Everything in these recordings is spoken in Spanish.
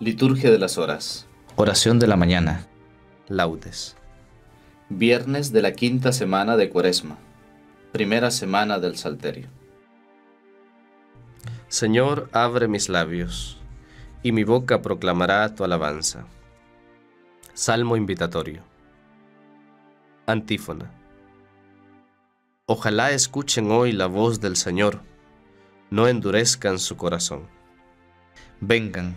Liturgia de las Horas. Oración de la mañana. Laudes. Viernes de la quinta semana de Cuaresma. Primera semana del Salterio. Señor, abre mis labios, y mi boca proclamará tu alabanza. Salmo invitatorio. Antífona. Ojalá escuchen hoy la voz del Señor, no endurezcan su corazón. Vengan,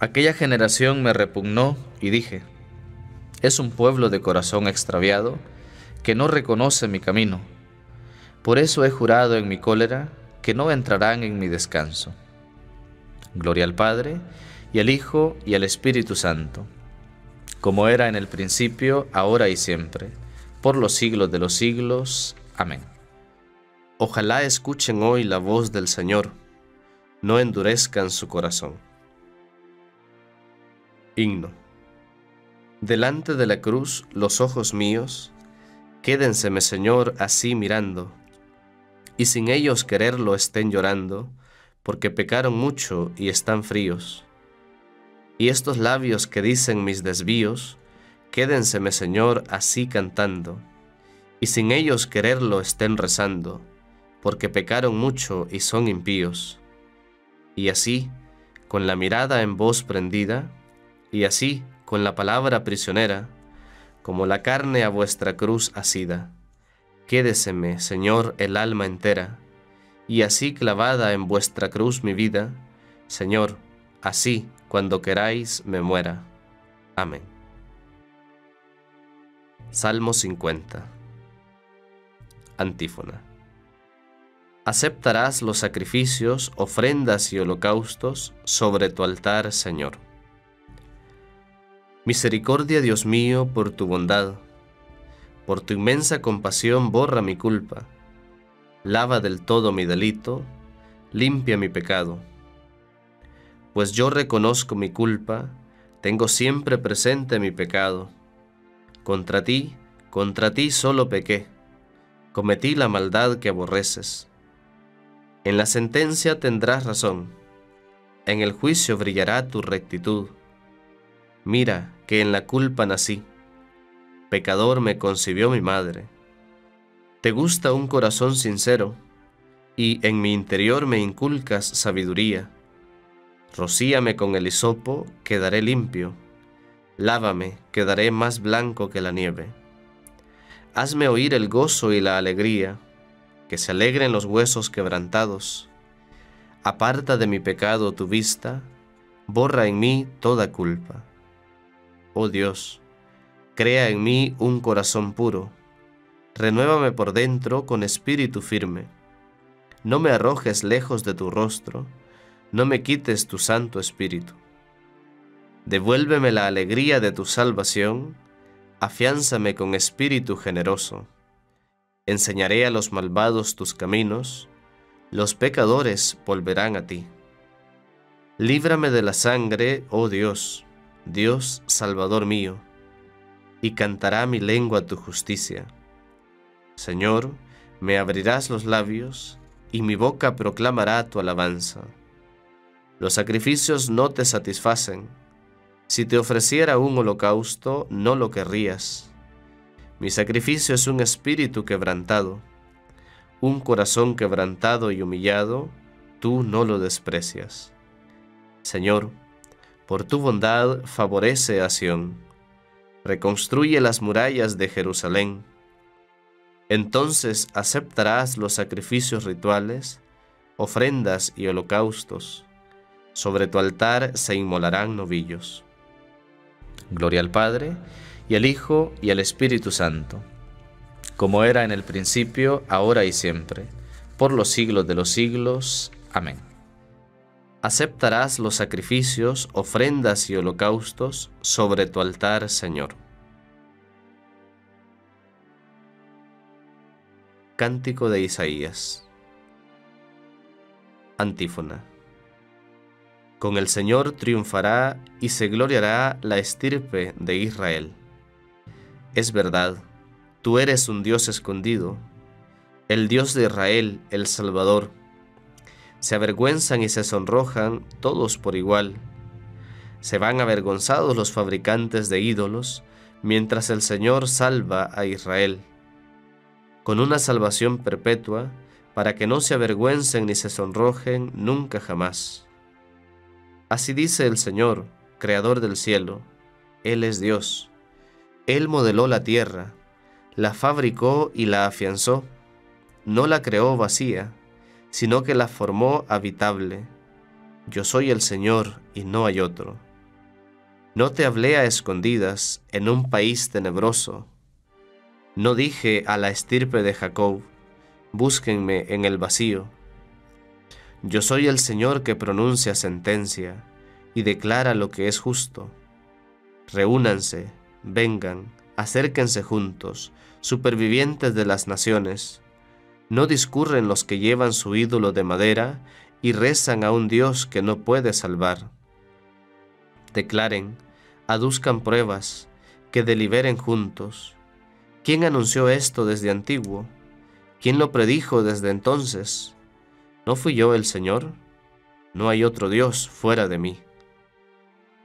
aquella generación me repugnó y dije, es un pueblo de corazón extraviado que no reconoce mi camino. Por eso he jurado en mi cólera que no entrarán en mi descanso. Gloria al Padre, y al Hijo, y al Espíritu Santo, como era en el principio, ahora y siempre, por los siglos de los siglos. Amén. Ojalá escuchen hoy la voz del Señor, no endurezcan su corazón. Delante de la cruz los ojos míos, quédenseme Señor así mirando, y sin ellos quererlo estén llorando, porque pecaron mucho y están fríos. Y estos labios que dicen mis desvíos, quédenseme Señor así cantando, y sin ellos quererlo estén rezando, porque pecaron mucho y son impíos. Y así, con la mirada en voz prendida, y así, con la palabra prisionera, como la carne a vuestra cruz asida, quédeseme, Señor, el alma entera, y así clavada en vuestra cruz mi vida, Señor, así, cuando queráis, me muera. Amén. Salmo 50 Antífona aceptarás los sacrificios, ofrendas y holocaustos sobre tu altar, Señor. Misericordia, Dios mío, por tu bondad, por tu inmensa compasión borra mi culpa, lava del todo mi delito, limpia mi pecado. Pues yo reconozco mi culpa, tengo siempre presente mi pecado. Contra ti, contra ti solo pequé, cometí la maldad que aborreces. En la sentencia tendrás razón, en el juicio brillará tu rectitud. Mira que en la culpa nací, pecador me concibió mi madre. Te gusta un corazón sincero, y en mi interior me inculcas sabiduría. Rocíame con el hisopo, quedaré limpio. Lávame, quedaré más blanco que la nieve. Hazme oír el gozo y la alegría que se alegren los huesos quebrantados. Aparta de mi pecado tu vista, borra en mí toda culpa. Oh Dios, crea en mí un corazón puro, renuévame por dentro con espíritu firme. No me arrojes lejos de tu rostro, no me quites tu santo espíritu. Devuélveme la alegría de tu salvación, afiánzame con espíritu generoso Enseñaré a los malvados tus caminos, los pecadores volverán a ti. Líbrame de la sangre, oh Dios, Dios Salvador mío, y cantará mi lengua tu justicia. Señor, me abrirás los labios, y mi boca proclamará tu alabanza. Los sacrificios no te satisfacen. Si te ofreciera un holocausto, no lo querrías. Mi sacrificio es un espíritu quebrantado, un corazón quebrantado y humillado, tú no lo desprecias. Señor, por tu bondad favorece a Sión, reconstruye las murallas de Jerusalén. Entonces aceptarás los sacrificios rituales, ofrendas y holocaustos. Sobre tu altar se inmolarán novillos. Gloria al Padre, y al Hijo, y al Espíritu Santo, como era en el principio, ahora y siempre, por los siglos de los siglos. Amén. Aceptarás los sacrificios, ofrendas y holocaustos sobre tu altar, Señor. Cántico de Isaías. Antífona. Con el Señor triunfará y se gloriará la estirpe de Israel. Es verdad, tú eres un Dios escondido, el Dios de Israel, el Salvador. Se avergüenzan y se sonrojan todos por igual. Se van avergonzados los fabricantes de ídolos, mientras el Señor salva a Israel con una salvación perpetua, para que no se avergüencen ni se sonrojen nunca jamás. Así dice el Señor, Creador del cielo, Él es Dios. Él modeló la tierra, la fabricó y la afianzó. No la creó vacía, sino que la formó habitable. Yo soy el Señor y no hay otro. No te hablé a escondidas en un país tenebroso, no dije a la estirpe de Jacob, búsquenme en el vacío. Yo soy el Señor que pronuncia sentencia y declara lo que es justo. Reúnanse, vengan, acérquense juntos, supervivientes de las naciones. No discurren los que llevan su ídolo de madera y rezan a un Dios que no puede salvar. Declaren, aduzcan pruebas, que deliberen juntos ¿Quién anunció esto desde antiguo? ¿Quién lo predijo desde entonces? ¿No fui yo el Señor? No hay otro Dios fuera de mí.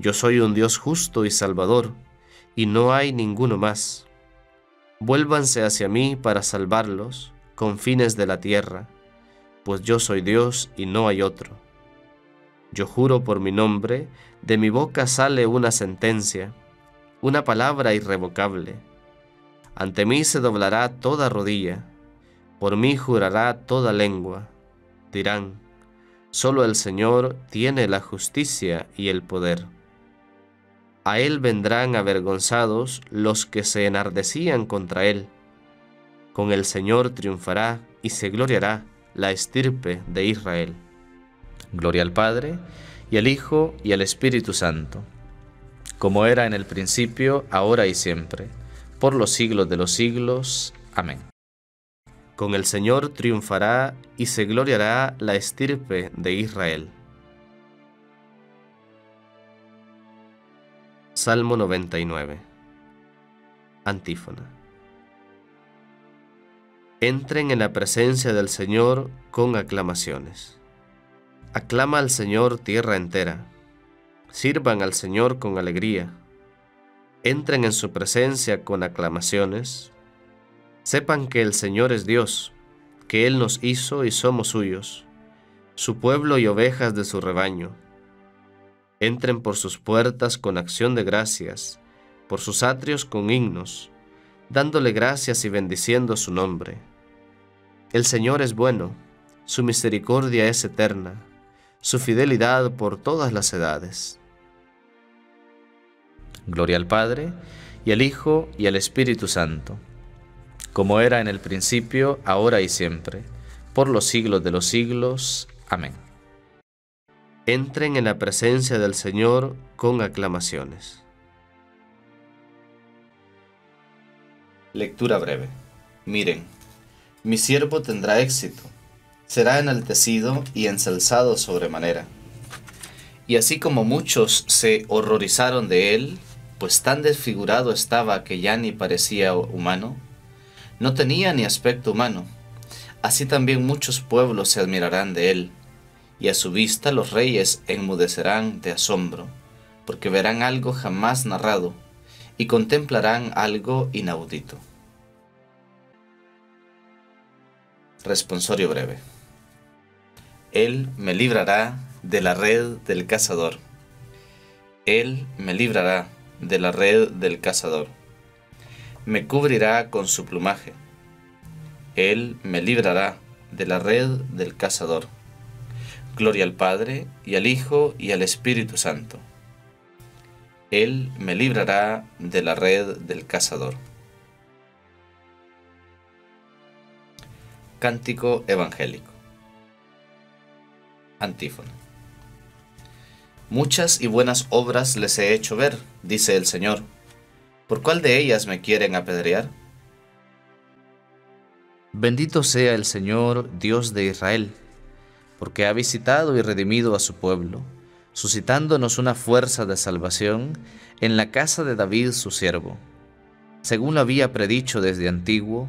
Yo soy un Dios justo y salvador, y no hay ninguno más. Vuélvanse hacia mí para salvarlos, con fines de la tierra, pues yo soy Dios y no hay otro. Yo juro por mi nombre, de mi boca sale una sentencia, una palabra irrevocable ante mí se doblará toda rodilla, por mí jurará toda lengua. Dirán, solo el Señor tiene la justicia y el poder. A él vendrán avergonzados los que se enardecían contra él. Con el Señor triunfará y se gloriará la estirpe de Israel. Gloria al Padre, y al Hijo, y al Espíritu Santo, como era en el principio, ahora y siempre por los siglos de los siglos. Amén. Con el Señor triunfará y se gloriará la estirpe de Israel. Salmo 99 Antífona Entren en la presencia del Señor con aclamaciones. Aclama al Señor tierra entera. Sirvan al Señor con alegría entren en su presencia con aclamaciones, sepan que el Señor es Dios, que Él nos hizo y somos suyos, su pueblo y ovejas de su rebaño. Entren por sus puertas con acción de gracias, por sus atrios con himnos, dándole gracias y bendiciendo su nombre. El Señor es bueno, su misericordia es eterna, su fidelidad por todas las edades. Gloria al Padre, y al Hijo, y al Espíritu Santo, como era en el principio, ahora y siempre, por los siglos de los siglos. Amén. Entren en la presencia del Señor con aclamaciones. Lectura breve. Miren, mi siervo tendrá éxito, será enaltecido y ensalzado sobremanera. Y así como muchos se horrorizaron de él, pues tan desfigurado estaba que ya ni parecía humano, no tenía ni aspecto humano. Así también muchos pueblos se admirarán de él, y a su vista los reyes enmudecerán de asombro, porque verán algo jamás narrado, y contemplarán algo inaudito. Responsorio breve. Él me librará de la red del cazador. Él me librará de la red del cazador. Me cubrirá con su plumaje. Él me librará de la red del cazador. Gloria al Padre, y al Hijo, y al Espíritu Santo. Él me librará de la red del cazador. Cántico Evangélico. Antífona. Muchas y buenas obras les he hecho ver, dice el Señor. ¿Por cuál de ellas me quieren apedrear? Bendito sea el Señor, Dios de Israel, porque ha visitado y redimido a su pueblo, suscitándonos una fuerza de salvación en la casa de David su siervo, según lo había predicho desde antiguo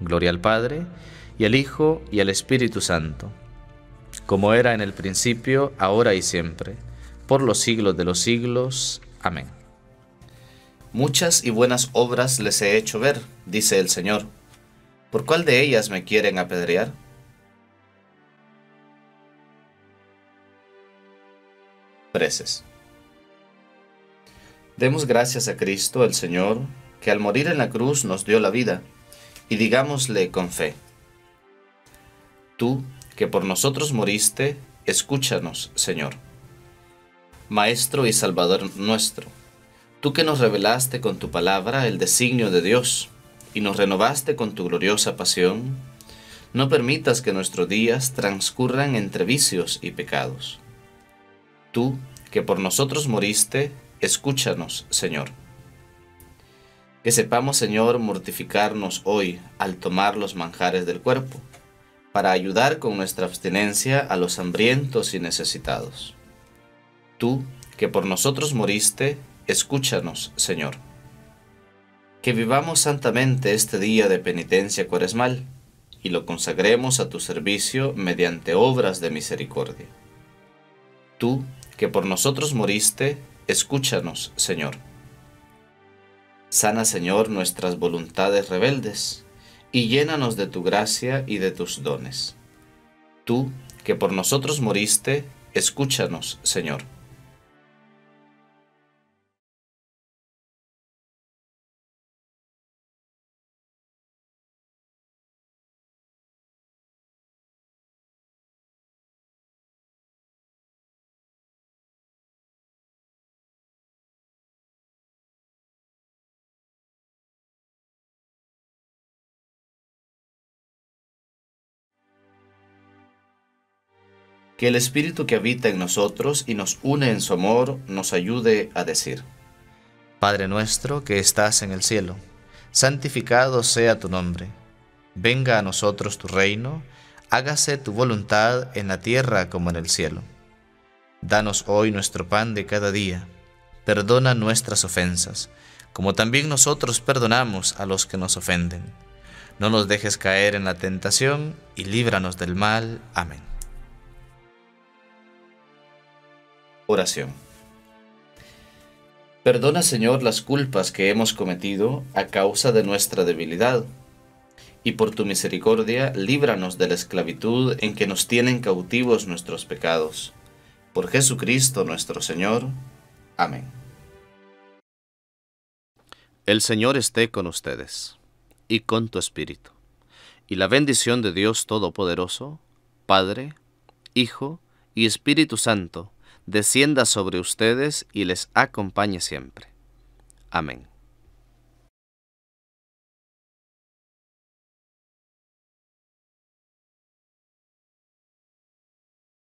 Gloria al Padre, y al Hijo, y al Espíritu Santo, como era en el principio, ahora y siempre, por los siglos de los siglos. Amén. Muchas y buenas obras les he hecho ver, dice el Señor ¿Por cuál de ellas me quieren apedrear? Preces. Demos gracias a Cristo el Señor, que al morir en la cruz nos dio la vida, y digámosle con fe, Tú, que por nosotros moriste, escúchanos, Señor. Maestro y Salvador nuestro, tú que nos revelaste con tu palabra el designio de Dios, y nos renovaste con tu gloriosa pasión, no permitas que nuestros días transcurran entre vicios y pecados. Tú, que por nosotros moriste, escúchanos, Señor. Que sepamos, Señor, mortificarnos hoy al tomar los manjares del cuerpo, para ayudar con nuestra abstinencia a los hambrientos y necesitados. Tú, que por nosotros moriste, escúchanos, Señor que vivamos santamente este día de penitencia cuaresmal y lo consagremos a tu servicio mediante obras de misericordia. Tú, que por nosotros moriste, escúchanos, Señor. Sana, Señor, nuestras voluntades rebeldes, y llénanos de tu gracia y de tus dones. Tú, que por nosotros moriste, escúchanos, Señor. Que el Espíritu que habita en nosotros y nos une en su amor nos ayude a decir, Padre nuestro que estás en el cielo, santificado sea tu nombre, venga a nosotros tu reino, hágase tu voluntad en la tierra como en el cielo. Danos hoy nuestro pan de cada día, perdona nuestras ofensas, como también nosotros perdonamos a los que nos ofenden. No nos dejes caer en la tentación y líbranos del mal. Amén. Oración. Perdona, Señor, las culpas que hemos cometido a causa de nuestra debilidad, y por tu misericordia líbranos de la esclavitud en que nos tienen cautivos nuestros pecados. Por Jesucristo nuestro Señor. Amén. El Señor esté con ustedes, y con tu espíritu, y la bendición de Dios Todopoderoso, Padre, Hijo y Espíritu Santo, descienda sobre ustedes y les acompañe siempre. Amén.